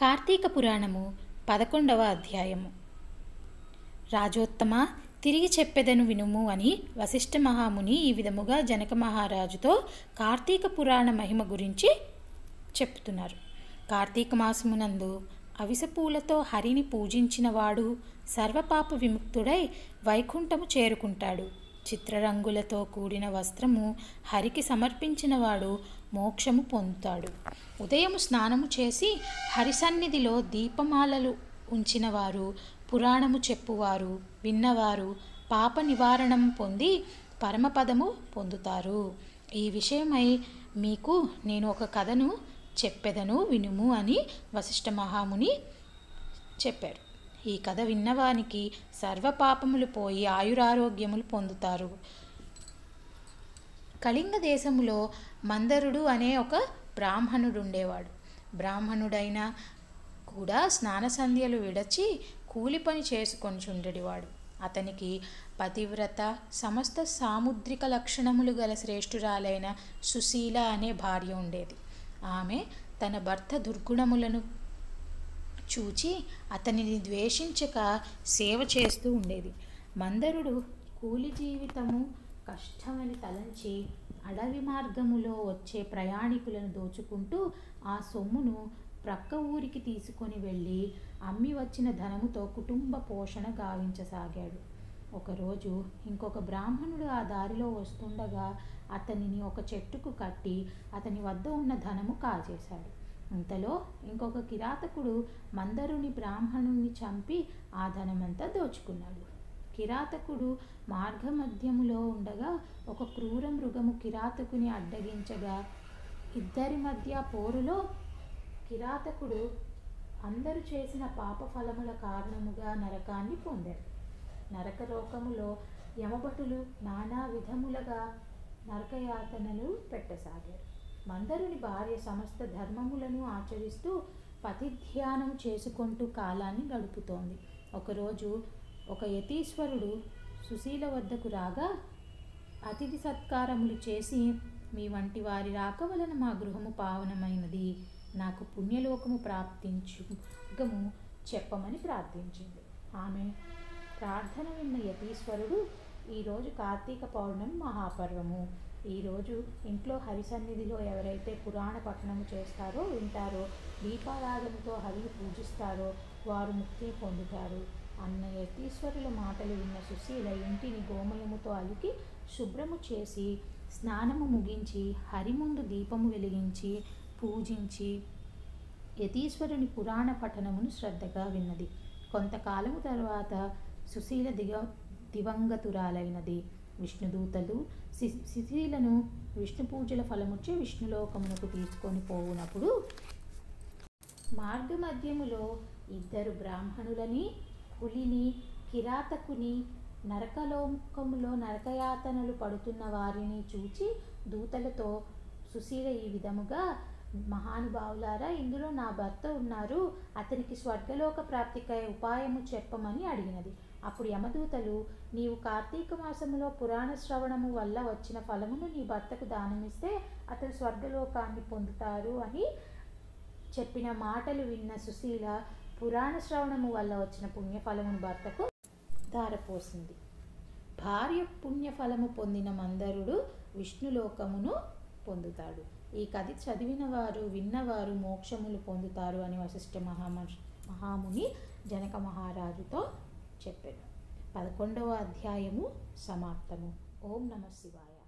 కార్తీక పురాణము పదకొండవ అధ్యాయము. రాజోత్తమ తిరిగి చెప్పెదను వినుము అని వశిష్ఠ మహాముని ఈ విధముగా జనక మహారాజుతో కార్తీక పురాణ మహిమ గురించి చెప్తున్నారు. కార్తీక మాసమునందు అవిసపూలతో హరిని పూజించినవాడు సర్వపాప విముక్తుడై వైకుంఠము చేరుకుంటాడు. చిత్రరంగులతో కూడిన వస్త్రము హరికి సమర్పించినవాడు మోక్షము పొందుతాడు. ఉదయం స్నానము చేసి హరి సన్నిధిలో దీపమాలలు ఉంచినవారు పురాణము చెప్పువారు విన్నవారు పాప నివారణం పొంది పరమపదము పొందుతారు. ఈ విషయమై మీకు నేను ఒక కథను చెప్పెదను వినుము అని వశిష్ఠ మహాముని చెప్పారు. ఈ కథ విన్నవానికి సర్వపాపములు పోయి ఆయురారోగ్యములు పొందుతారు. కళింగ దేశములో మందరుడు అనే ఒక బ్రాహ్మణుడు ఉండేవాడు బ్రాహ్మణుడైన కూడా స్నాన సంధ్యలు విడచి కూలి పని చేసుకొని చుండెడివాడు అతనికి పతివ్రత సమస్త సాముద్రిక లక్షణములు గల శ్రేష్ఠురాలైన సుశీల అనే భార్య ఉండేది. ఆమె తన భర్త దుర్గుణములను చూచి అతనిని ద్వేషించక సేవ చేస్తూ ఉండేది. మందరుడు కూలి జీవితము కష్టమని తలంచి అడవి మార్గములో వచ్చే ప్రయాణికులను దోచుకుంటూ ఆ సొమ్మును ప్రక్క ఊరికి తీసుకొని వెళ్ళి అమ్మి వచ్చిన ధనముతో కుటుంబ పోషణ గావించసాగాడు. ఒకరోజు ఇంకొక బ్రాహ్మణుడు ఆ దారిలో వస్తుండగా అతనిని ఒక చెట్టుకు కట్టి అతని వద్ద ఉన్న ధనము కాజేశాడు. అంతలో ఇంకొక కిరాతకుడు మందరుని బ్రాహ్మణుణ్ణి చంపి ఆ ధనమంతా దోచుకున్నాడు. కిరాతకుడు మార్గమధ్యములో ఉండగా ఒక క్రూర మృగము కిరాతకుని అడ్డగించగా ఇద్దరి మధ్య పోరులో కిరాతకుడు అందరూ చేసిన పాప ఫలముల కారణముగా నరకాన్ని పొందాడు. నరకలోకములో యమభటులు నానా విధములుగా నరకయాతనలు పెట్టసాగారు. మందరుని భార్య సమస్త ధర్మములను ఆచరిస్తూ పతిధ్యానం చేసుకుంటూ కాలాన్ని గడుపుతోంది. ఒకరోజు ఒక యతీశ్వరుడు సుశీల వద్దకు రాగా అతిథి సత్కారములు చేసి మీ వంటి వారి రాక వలన మా గృహము పావనమైనది. నాకు పుణ్యలోకము ప్రాప్తించుగము చెప్పమని ప్రార్థించింది. ఆమె ప్రార్థన విన్న యతీశ్వరుడు ఈరోజు కార్తీక పౌర్ణమి మహాపర్వము. ఈరోజు ఇంట్లో హరిసన్నిధిలో ఎవరైతే పురాణ పఠనము చేస్తారో వింటారో దీపారాధనతో హరిని పూజిస్తారో వారు ముక్తి పొందుతారు. అన్న యతీశ్వరుల మాటలు విన్న సుశీల ఇంటిని గోమయముతో అలికి శుభ్రము చేసి స్నానము ముగించి హరి ముందు దీపము వెలిగించి పూజించి యతీశ్వరుని పురాణ పఠనమును శ్రద్ధగా విన్నది. కొంతకాలము తర్వాత సుశీల దిగ దివంగతురాలైనది. విష్ణుదూతలు శిశీలను విష్ణు పూజల ఫలముచ్చే విష్ణులోకమునకు తీసుకొని పోవునప్పుడు మార్గమధ్యములో ఇద్దరు బ్రాహ్మణులని పులిని కిరాతకుని నరకలోకములో నరకయాతనలు పడుతున్న వారిని చూచి దూతలతో సుశీల ఈ విధముగా మహానుభావులారా ఇందులో నా భర్త ఉన్నారు. అతనికి స్వర్గలోక ప్రాప్తికై ఉపాయము చెప్పమని అడిగినది. అప్పుడు యమదూతలు నీవు కార్తీక మాసములో పురాణ శ్రవణము వల్ల వచ్చిన ఫలమును నీ భర్తకు దానమిస్తే అతను స్వర్గలోకాన్ని పొందుతారు అని చెప్పిన మాటలు విన్న సుశీల పురాణ శ్రవణము వల్ల వచ్చిన పుణ్యఫలమును భర్తకు దారపోసింది భార్య పుణ్యఫలము పొందిన మందరుడు విష్ణులోకమును పొందుతాడు. ఈ కథ చదివిన వారు విన్నవారు మోక్షములు పొందుతారు అని వశిష్ఠ మహామ మహాముని జనక మహారాజుతో చెప్పాడు. పదకొండవ అధ్యాయము సమాప్తము. ఓం నమ శివాయ.